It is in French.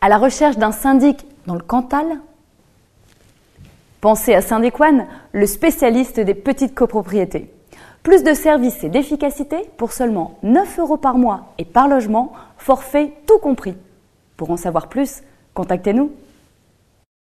À la recherche d'un syndic dans le Cantal Pensez à Syndic One, le spécialiste des petites copropriétés. Plus de services et d'efficacité pour seulement 9 euros par mois et par logement, forfait tout compris. Pour en savoir plus, contactez-nous.